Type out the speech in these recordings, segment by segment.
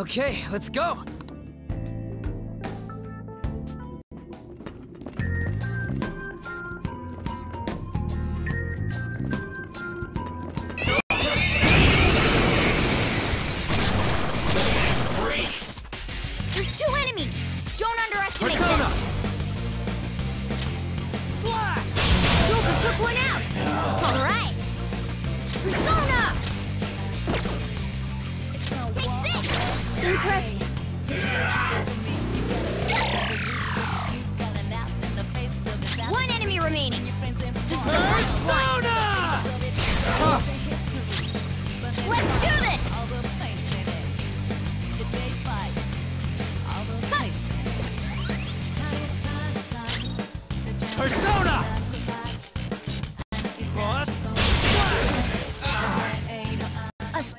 Okay, let's go!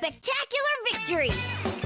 spectacular victory!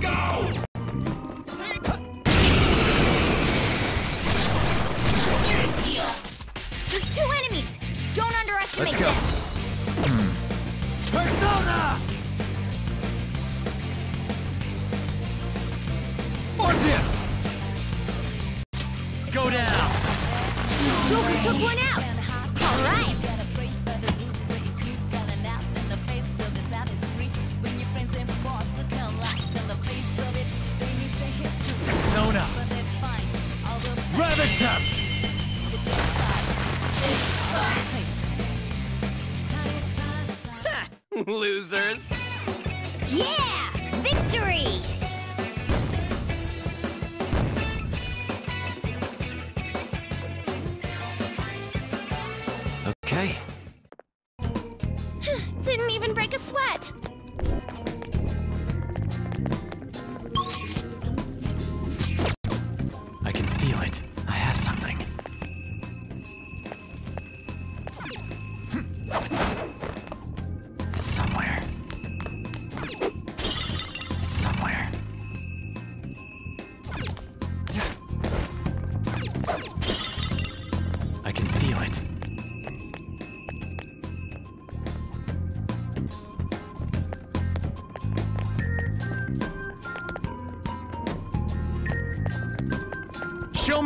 Go!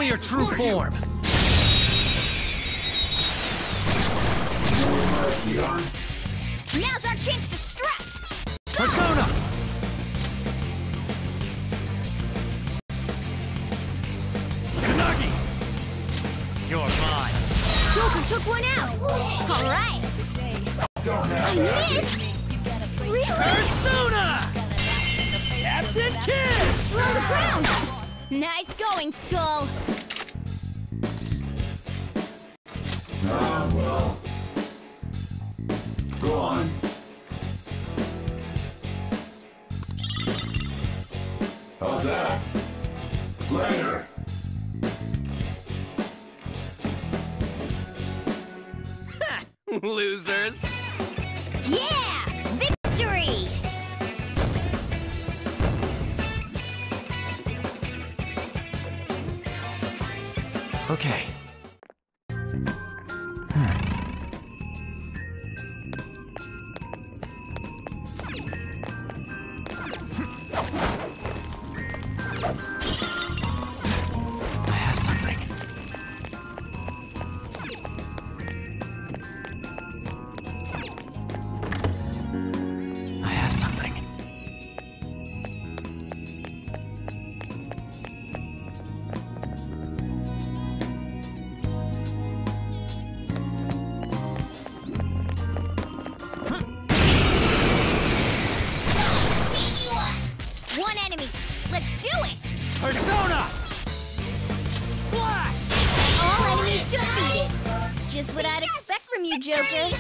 me your true form! you, Joker.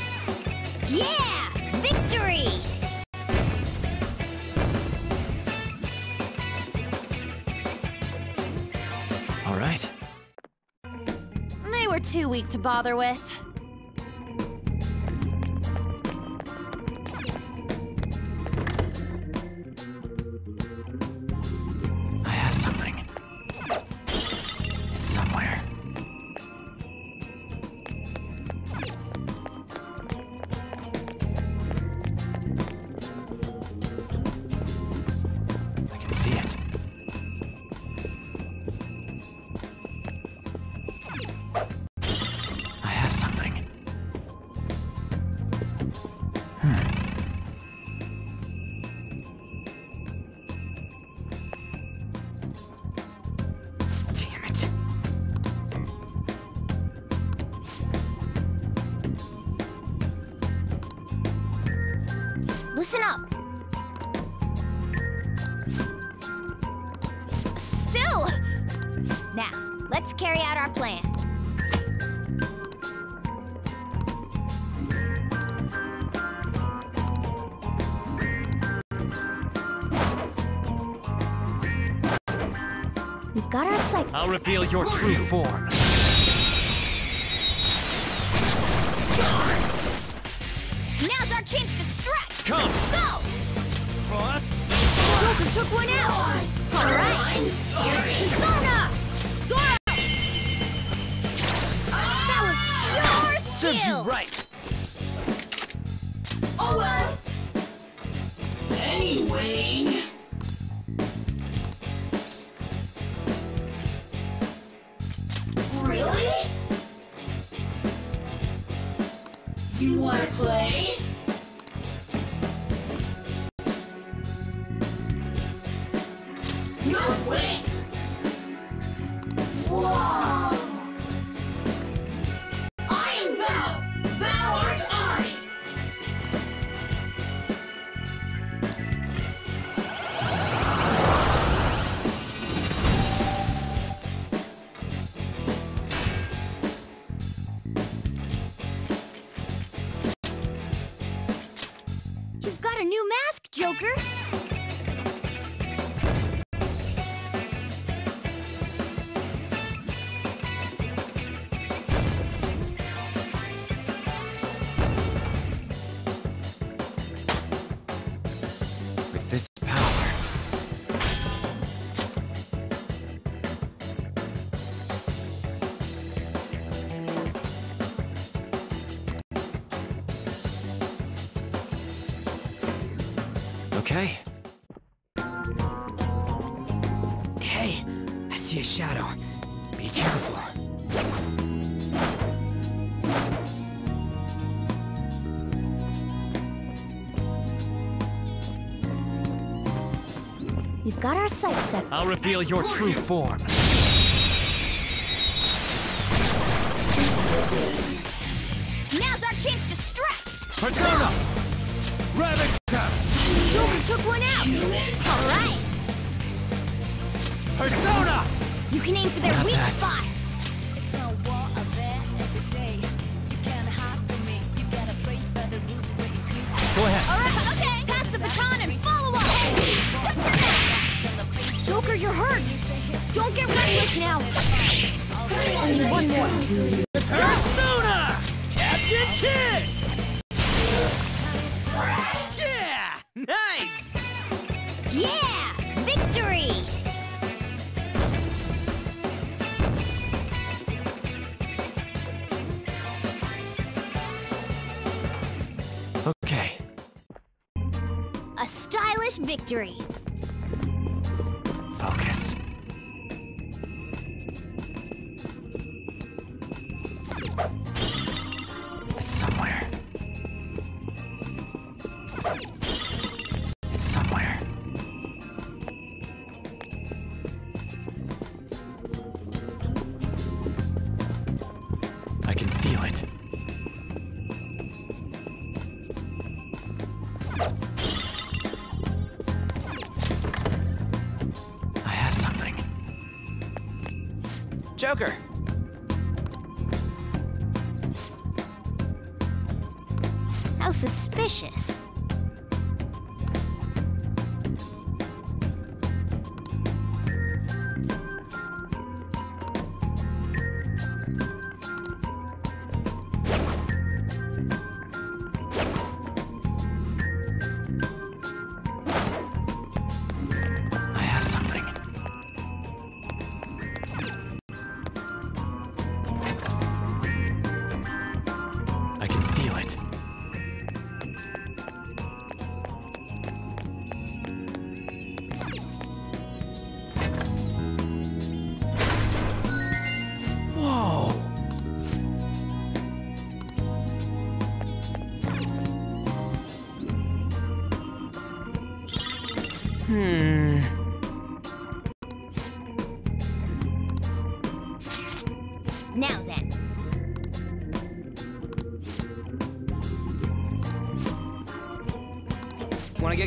Yeah! Victory! All right. They were too weak to bother with. Let's carry out our plan. We've got our sight. I'll reveal your true form. you wanna play? Okay. Hey, I see a shadow. Be careful. You've got our sights set. I'll reveal your true form. Now's our chance to strike! Persona! Ravage! thanks, victory.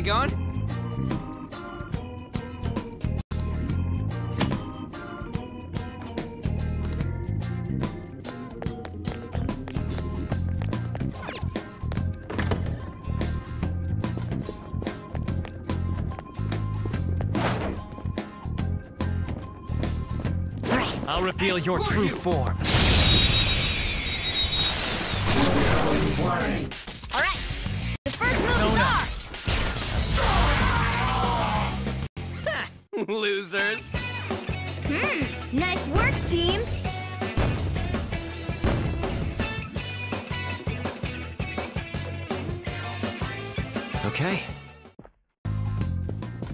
going? I'll reveal your true form. Losers. Hmm, nice work, team. Okay.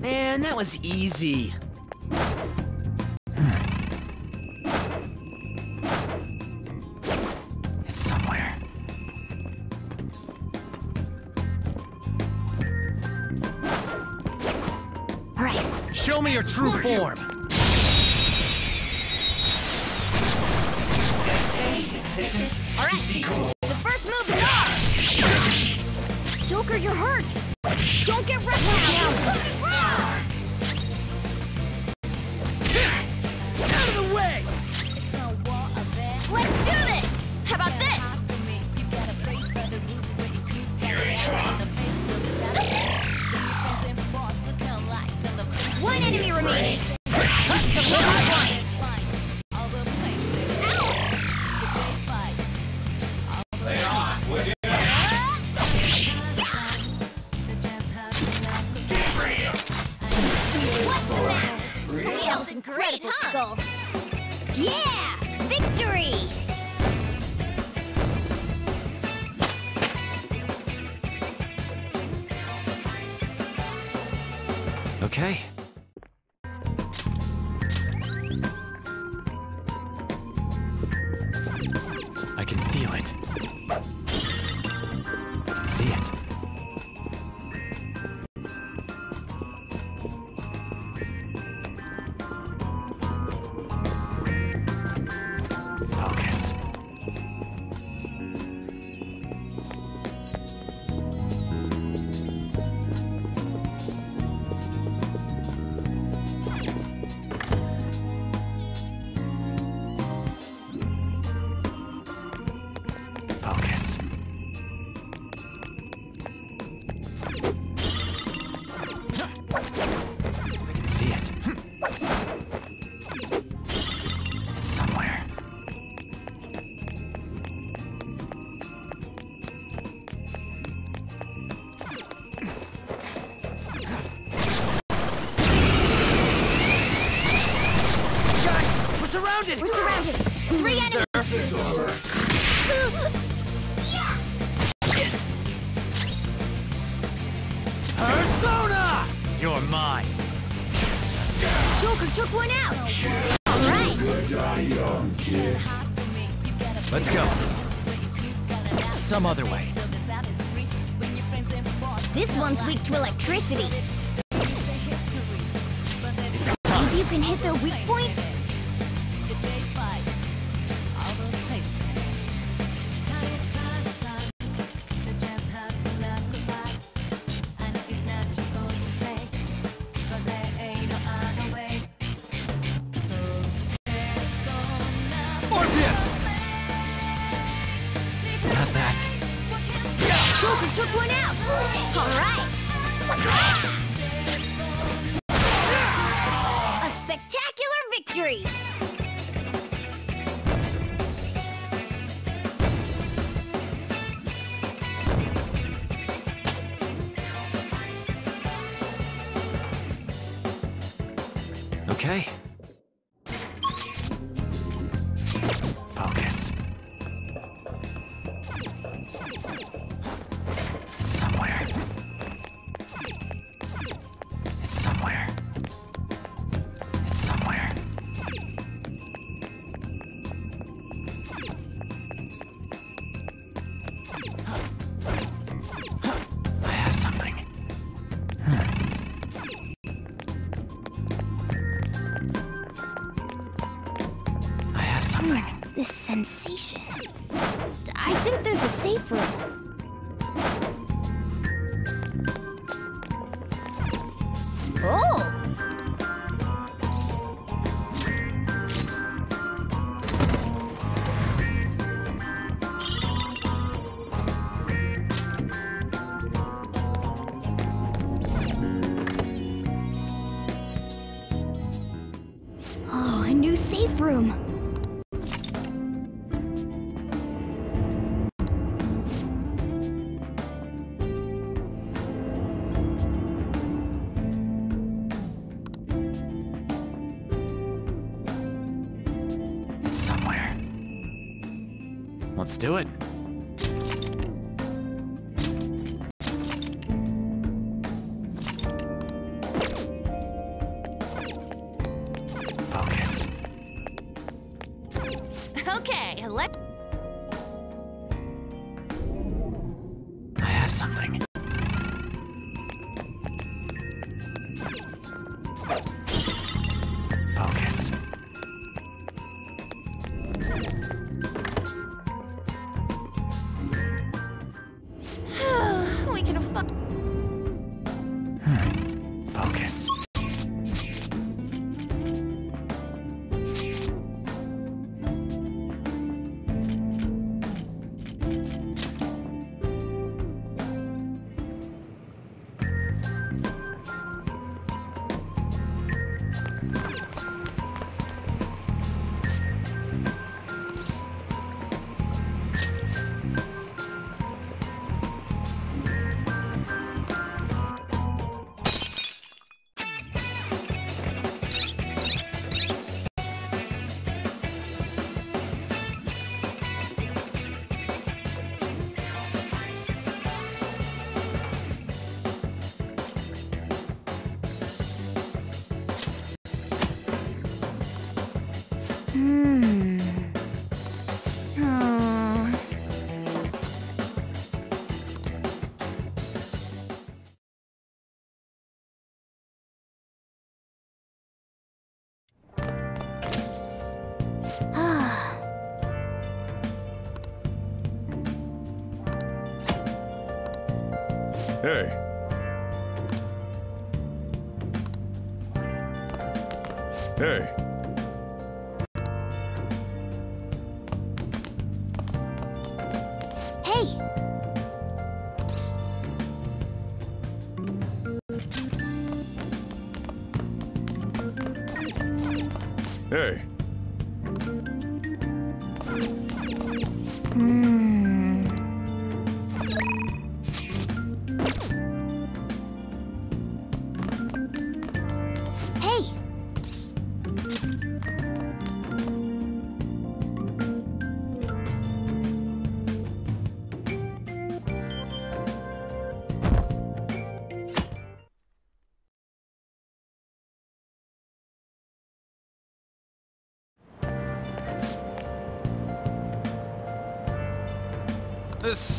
Man, that was easy. true form. All right. The first move is off. Joker, you're hurt. Don't get wrecked now. surrounded! We're surrounded! Three enemies! Surface over! Persona! You're mine! Joker took one out! Alright! Let's go! Some other way. This one's weak to electricity. If you can hit their weak point, Okay. Let's do it. Hey. Hey. Hey!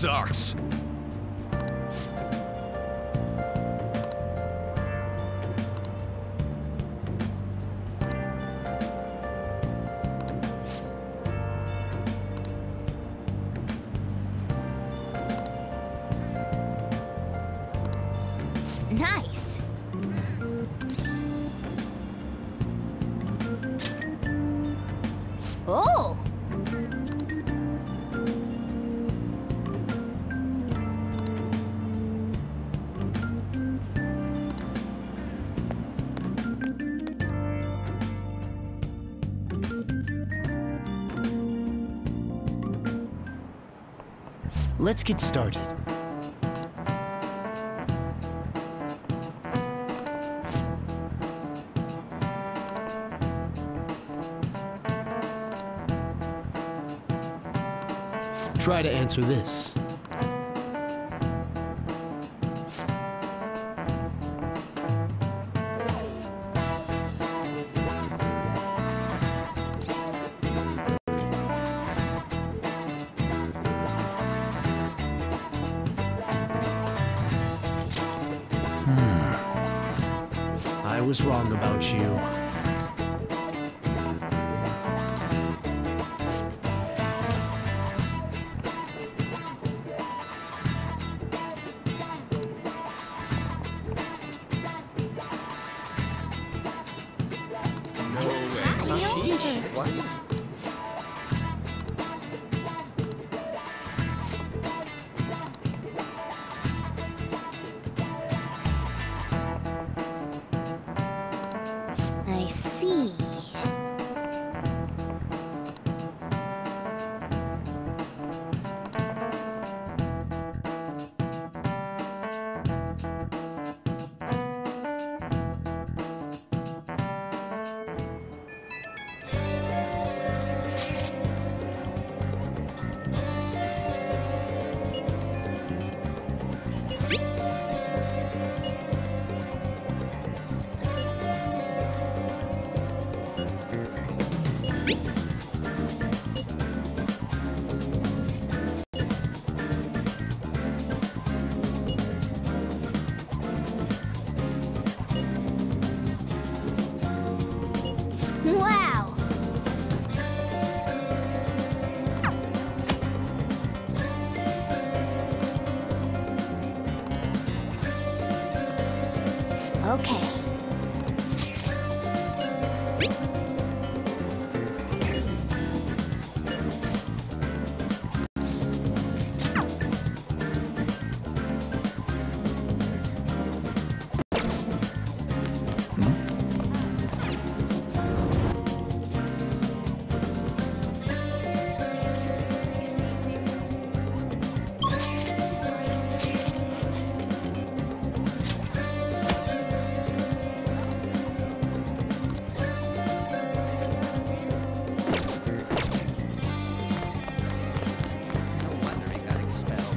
Sucks. Let's get started. Try to answer this. Was wrong about you.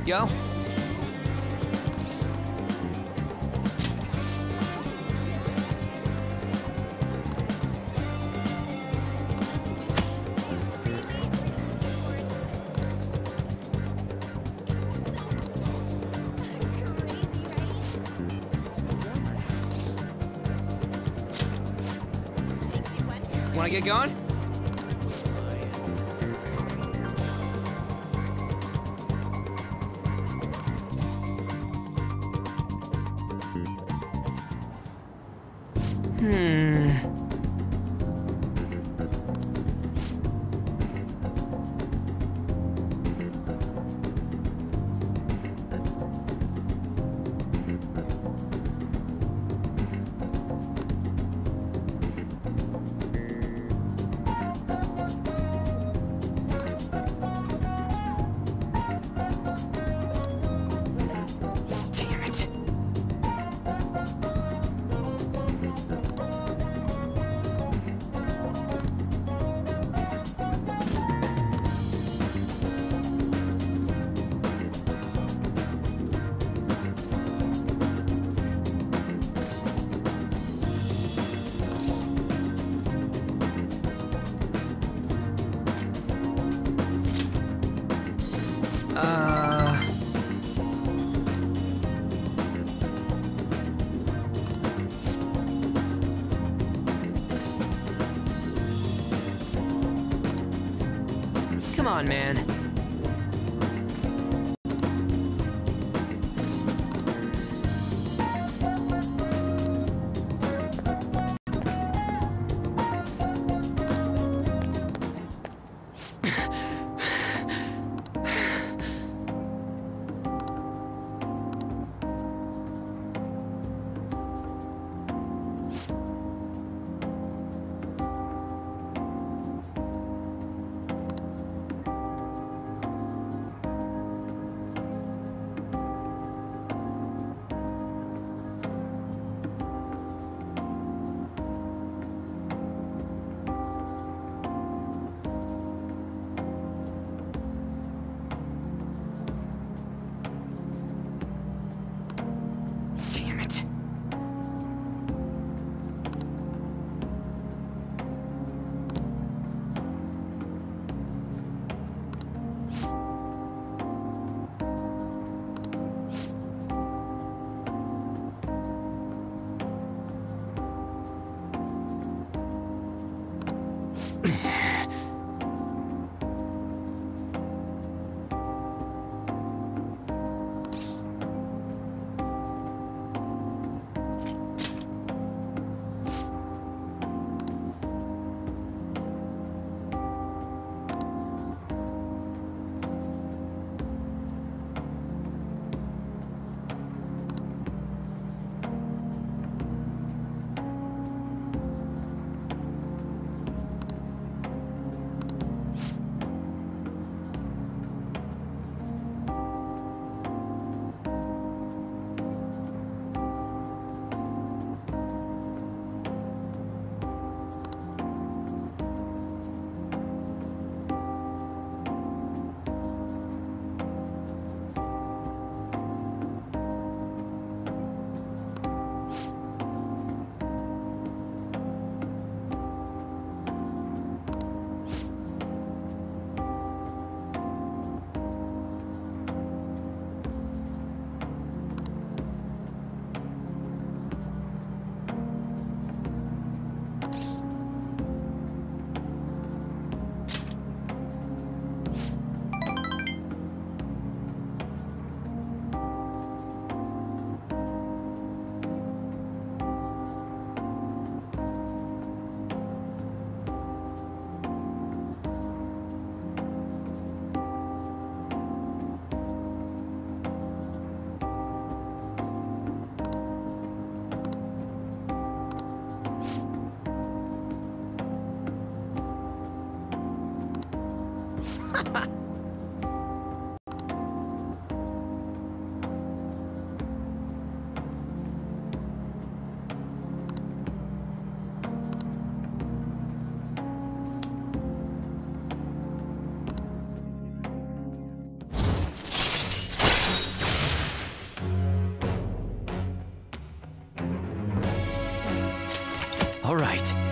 Go. Wanna get going? On, man. All right.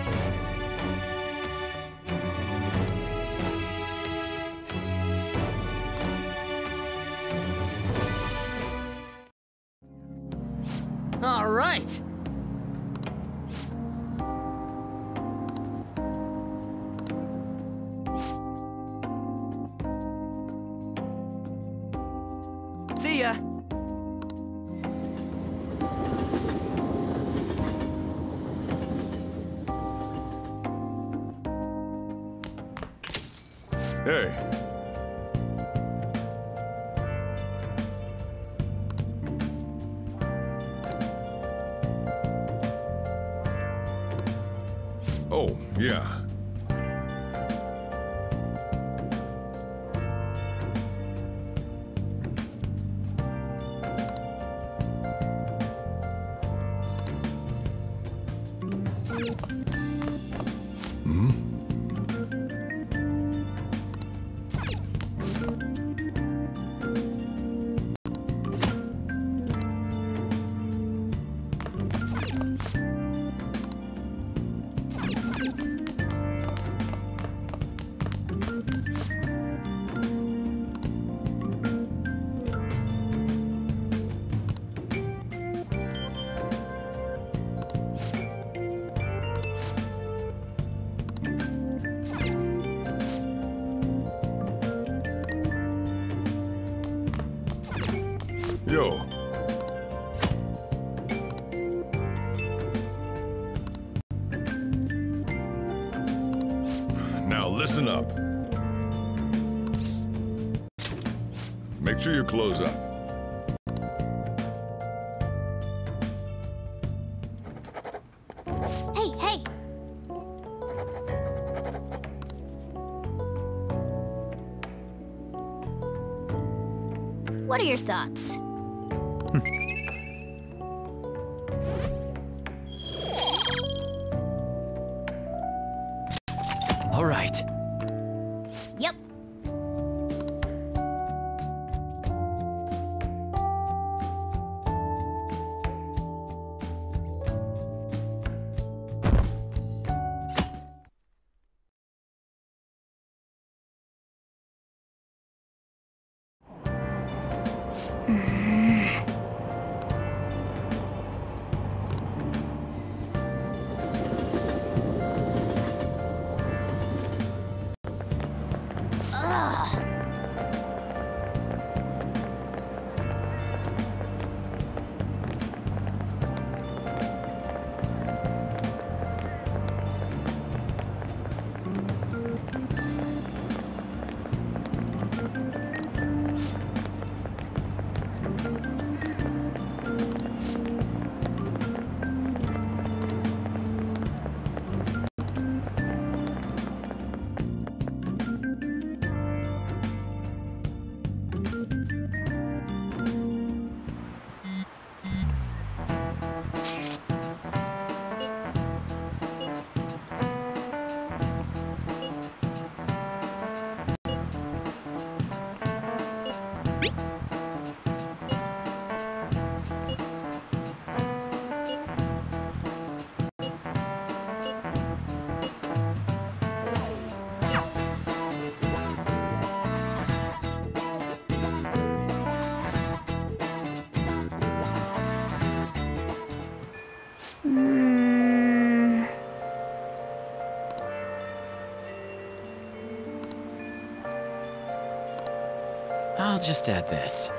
Sure you close up. Hey, hey! What are your thoughts? Hmm. I'll just add this.